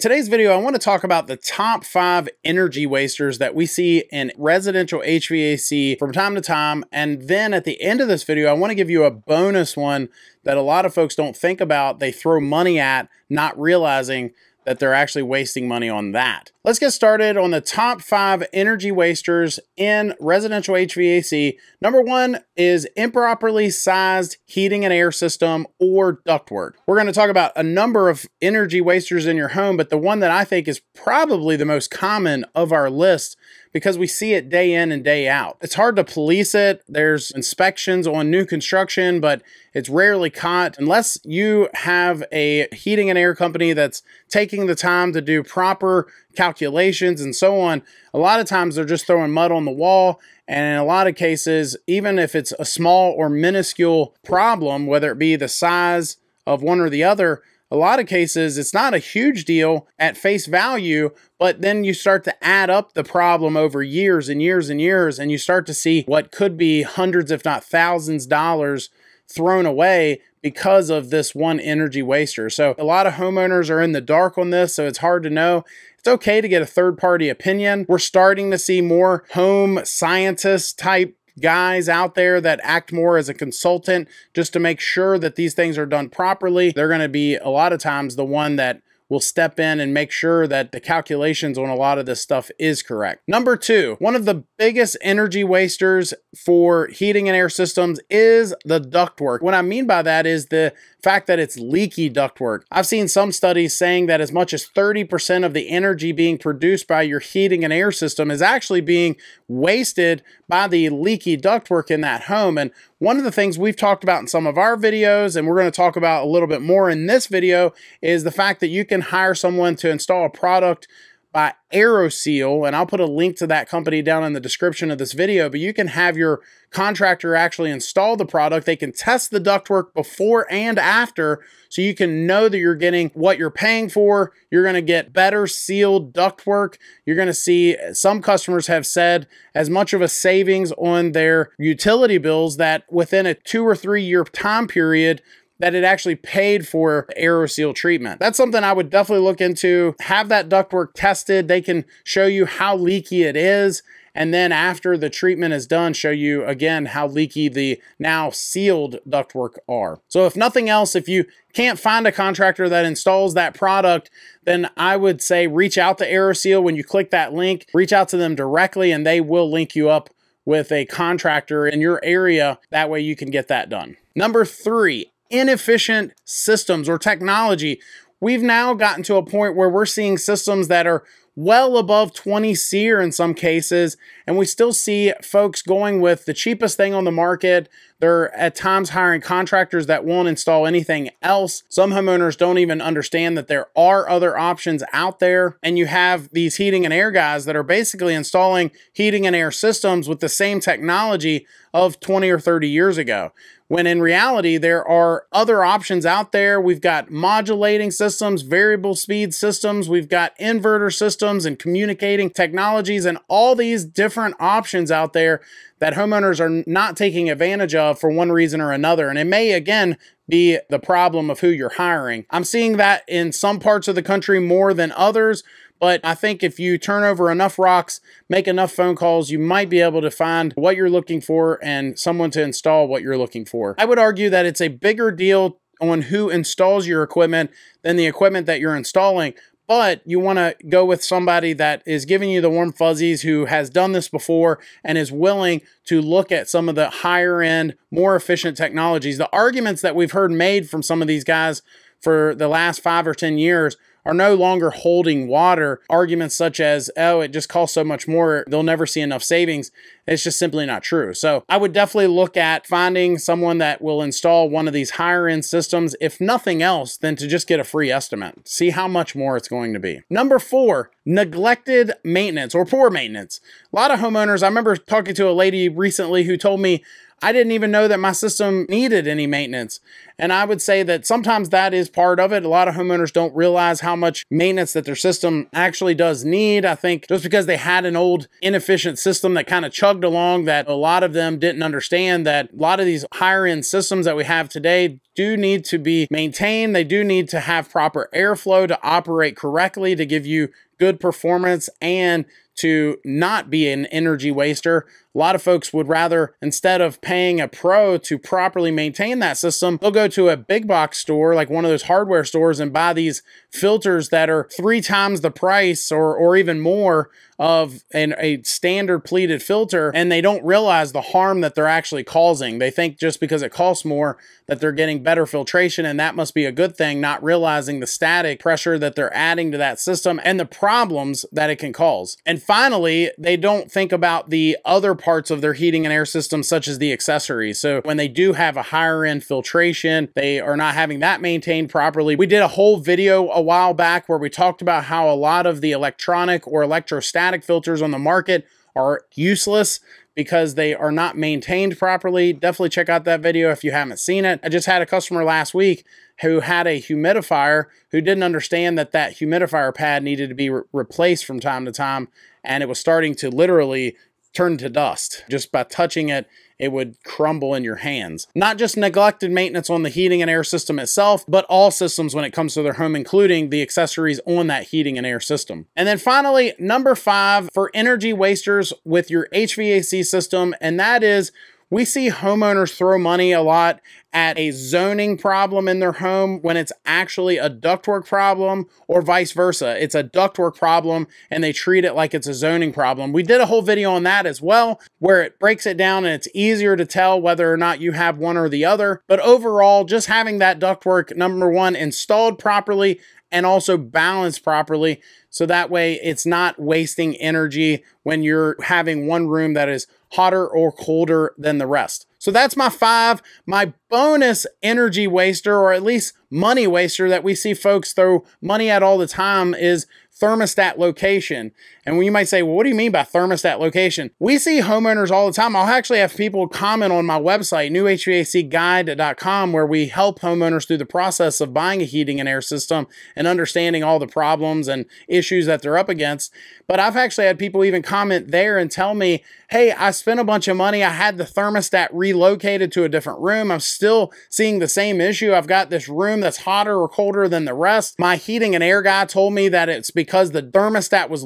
today's video, I want to talk about the top five energy wasters that we see in residential HVAC from time to time. And then at the end of this video, I want to give you a bonus one that a lot of folks don't think about. They throw money at, not realizing that they're actually wasting money on that. Let's get started on the top five energy wasters in residential HVAC. Number one is improperly sized heating and air system or ductwork. We're going to talk about a number of energy wasters in your home, but the one that I think is probably the most common of our list because we see it day in and day out. It's hard to police it. There's inspections on new construction, but it's rarely caught unless you have a heating and air company that's taking the time to do proper calculations and so on. A lot of times they're just throwing mud on the wall. And in a lot of cases, even if it's a small or minuscule problem, whether it be the size of one or the other, a lot of cases it's not a huge deal at face value, but then you start to add up the problem over years and years and years, and you start to see what could be hundreds, if not thousands, dollars thrown away because of this one energy waster. So a lot of homeowners are in the dark on this, so it's hard to know. It's okay to get a third party opinion. We're starting to see more home scientist type guys out there that act more as a consultant just to make sure that these things are done properly. They're going to be a lot of times the one that will step in and make sure that the calculations on a lot of this stuff is correct. Number two, one of the biggest energy wasters for heating and air systems is the ductwork. What I mean by that is the fact that it's leaky ductwork. I've seen some studies saying that as much as 30% of the energy being produced by your heating and air system is actually being wasted by the leaky ductwork in that home. And one of the things we've talked about in some of our videos, and we're going to talk about a little bit more in this video, is the fact that you can hire someone to install a product by AeroSeal, and I'll put a link to that company down in the description of this video, but you can have your contractor actually install the product. They can test the ductwork before and after so you can know that you're getting what you're paying for. You're going to get better sealed ductwork. You're going to see some customers have said as much of a savings on their utility bills that within a two or three year time period, that it actually paid for AeroSeal treatment. That's something I would definitely look into. Have that ductwork tested. They can show you how leaky it is. And then after the treatment is done, show you again how leaky the now sealed ductwork are. So if nothing else, if you can't find a contractor that installs that product, then I would say reach out to AeroSeal when you click that link, reach out to them directly and they will link you up with a contractor in your area. That way you can get that done. Number three, inefficient systems or technology. We've now gotten to a point where we're seeing systems that are well above 20 SEER in some cases, and we still see folks going with the cheapest thing on the market. They're at times hiring contractors that won't install anything else. Some homeowners don't even understand that there are other options out there. And you have these heating and air guys that are basically installing heating and air systems with the same technology of 20 or 30 years ago when in reality, there are other options out there. We've got modulating systems, variable speed systems, we've got inverter systems and communicating technologies, and all these different options out there that homeowners are not taking advantage of for one reason or another. And it may, again, be the problem of who you're hiring. I'm seeing that in some parts of the country more than others. But I think if you turn over enough rocks, make enough phone calls, you might be able to find what you're looking for and someone to install what you're looking for. I would argue that it's a bigger deal on who installs your equipment than the equipment that you're installing. But you want to go with somebody that is giving you the warm fuzzies, who has done this before and is willing to look at some of the higher end, more efficient technologies. The arguments that we've heard made from some of these guys for the last five or 10 years are no longer holding water. Arguments such as, oh, it just costs so much more, they'll never see enough savings. It's just simply not true. So I would definitely look at finding someone that will install one of these higher end systems, if nothing else, than to just get a free estimate. See how much more it's going to be. Number four, neglected maintenance or poor maintenance. A lot of homeowners, I remember talking to a lady recently who told me, I didn't even know that my system needed any maintenance. And I would say that sometimes that is part of it. A lot of homeowners don't realize how much maintenance that their system actually does need. I think just because they had an old inefficient system that kind of chugged along that a lot of them didn't understand that a lot of these higher end systems that we have today do need to be maintained. They do need to have proper airflow to operate correctly to give you good performance and to not be an energy waster. A lot of folks would rather, instead of paying a pro to properly maintain that system, they'll go to a big box store, like one of those hardware stores, and buy these filters that are three times the price or, or even more of an, a standard pleated filter. And they don't realize the harm that they're actually causing. They think just because it costs more that they're getting better filtration, and that must be a good thing, not realizing the static pressure that they're adding to that system and the problems that it can cause. And finally, they don't think about the other parts of their heating and air system, such as the accessories. So when they do have a higher end filtration, they are not having that maintained properly. We did a whole video a while back where we talked about how a lot of the electronic or electrostatic filters on the market are useless because they are not maintained properly. Definitely check out that video if you haven't seen it. I just had a customer last week who had a humidifier who didn't understand that that humidifier pad needed to be re replaced from time to time and it was starting to literally turn to dust. Just by touching it, it would crumble in your hands. Not just neglected maintenance on the heating and air system itself, but all systems when it comes to their home, including the accessories on that heating and air system. And then finally, number five for energy wasters with your HVAC system, and that is we see homeowners throw money a lot at a zoning problem in their home when it's actually a ductwork problem or vice versa. It's a ductwork problem and they treat it like it's a zoning problem. We did a whole video on that as well where it breaks it down and it's easier to tell whether or not you have one or the other. But overall, just having that ductwork, number one, installed properly and also balanced properly so that way it's not wasting energy when you're having one room that is hotter or colder than the rest. So that's my five. My bonus energy waster, or at least money waster that we see folks throw money at all the time is thermostat location. And you might say, well, what do you mean by thermostat location? We see homeowners all the time. I'll actually have people comment on my website, newhvacguide.com, where we help homeowners through the process of buying a heating and air system and understanding all the problems and issues that they're up against. But I've actually had people even comment there and tell me, hey, I spent a bunch of money. I had the thermostat relocated to a different room. I'm still seeing the same issue. I've got this room that's hotter or colder than the rest. My heating and air guy told me that it's because the thermostat was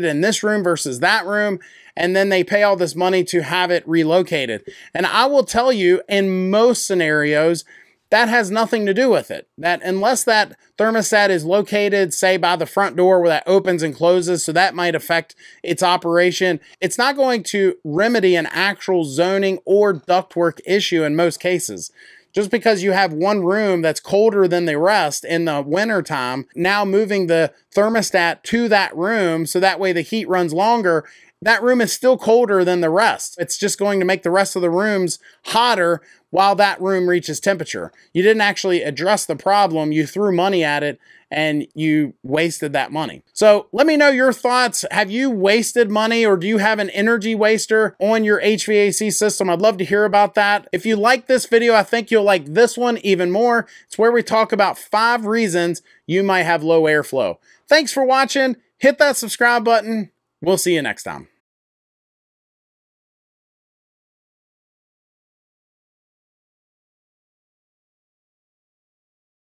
located in this room versus that room and then they pay all this money to have it relocated. And I will tell you, in most scenarios, that has nothing to do with it. That unless that thermostat is located, say, by the front door where that opens and closes, so that might affect its operation, it's not going to remedy an actual zoning or ductwork issue in most cases. Just because you have one room that's colder than the rest in the wintertime, now moving the thermostat to that room so that way the heat runs longer that room is still colder than the rest. It's just going to make the rest of the rooms hotter while that room reaches temperature. You didn't actually address the problem, you threw money at it and you wasted that money. So let me know your thoughts. Have you wasted money or do you have an energy waster on your HVAC system? I'd love to hear about that. If you like this video, I think you'll like this one even more. It's where we talk about five reasons you might have low airflow. Thanks for watching. Hit that subscribe button. We'll see you next time.